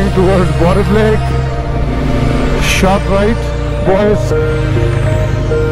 going towards Bottom Lake. Sharp right, boys.